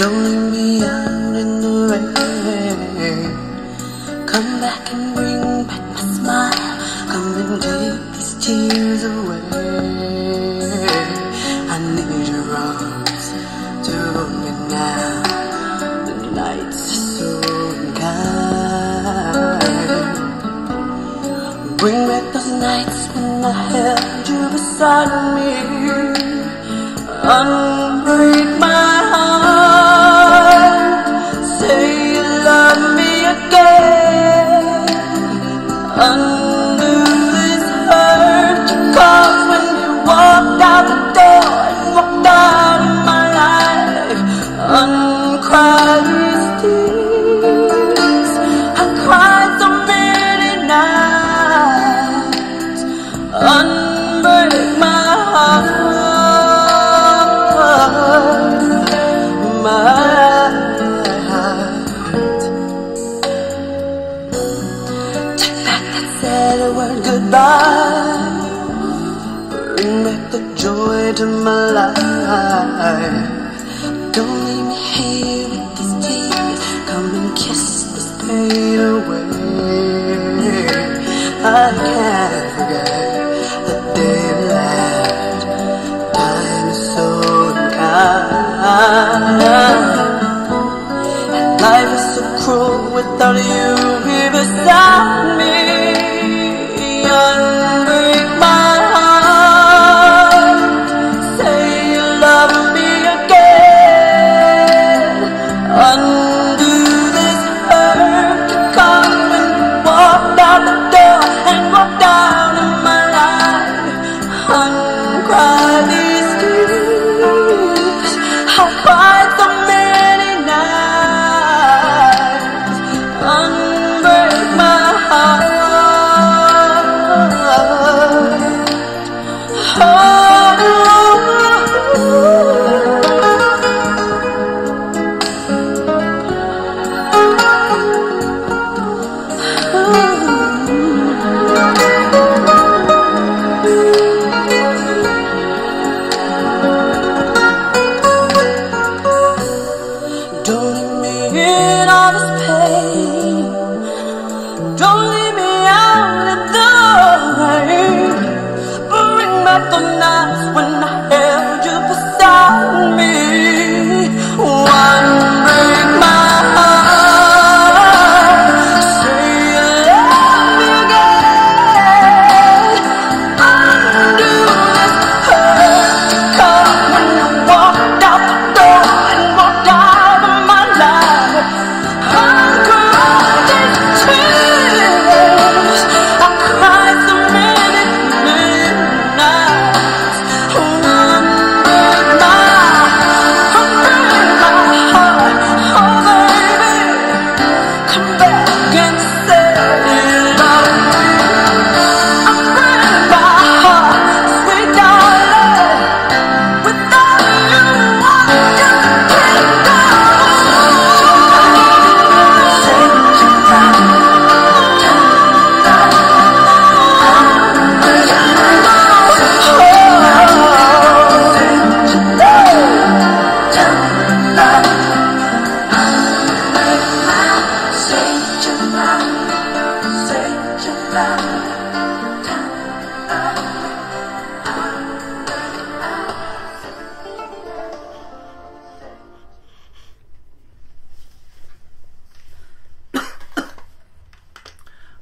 Rolling me out in the rain. Come back and bring back my smile. Come and take these tears away. I need your arms to hold me now. The nights so kind. Bring back those nights when I held you beside me. Unbreak my back that word goodbye. Bring back the joy to my life. Don't leave me here with these tears. Come and kiss this pain away.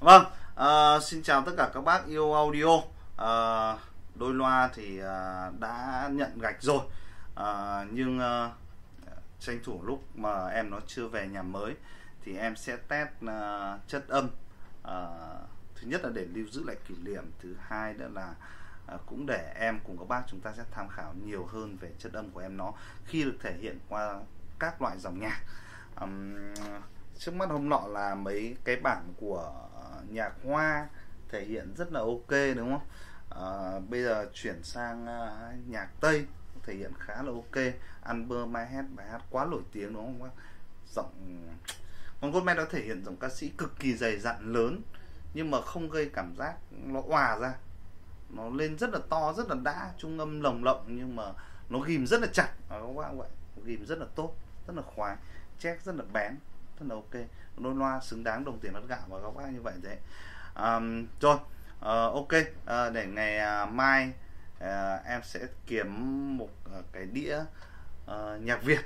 Vâng, ờ, xin chào tất cả các bác yêu audio. Ờ, đôi loa thì ờ, đã nhận gạch rồi, Ờ, nhưng ờ, tranh thủ lúc mà em nó chưa về nhà mới thì em sẽ test ờ, chất âm. Ờ, thứ nhất là để lưu giữ lại kỷ niệm, thứ hai nữa là ờ, cũng để em cùng các bác chúng ta sẽ tham khảo nhiều hơn về chất âm của em nó khi được thể hiện qua các loại dòng nhạc. Ừm, trước mắt hôm nọ là mấy cái bản của nhạc hoa thể hiện rất là ok đúng không? À, bây giờ chuyển sang uh, nhạc tây thể hiện khá là ok. Album My Head bài hát quá nổi tiếng đúng không? Giọng con Goldman đã thể hiện giọng ca sĩ cực kỳ dày dặn lớn nhưng mà không gây cảm giác nó hòa ra. Nó lên rất là to rất là đã trung âm lồng lộng nhưng mà nó ghim rất là chặt. À, các bạn vậy ghim rất là tốt rất là khoái chép rất là bén rất là ok. Đôi loa xứng đáng đồng tiền mất gạo và các bác như vậy thế um, rồi uh, ok. Uh, để ngày uh, mai uh, em sẽ kiếm một uh, cái đĩa uh, nhạc Việt.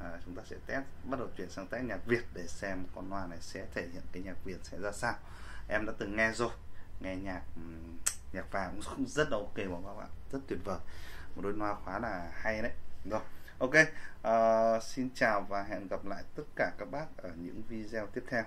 À, chúng ta sẽ test bắt đầu chuyển sang test nhạc Việt để xem con loa này sẽ thể hiện cái nhạc Việt sẽ ra sao. Em đã từng nghe rồi. Nghe nhạc nhạc vàng cũng rất là ok mà các bạn rất tuyệt vời. Một đôi loa khá là hay đấy. Rồi ok uh, xin chào và hẹn gặp lại tất cả các bác ở những video tiếp theo.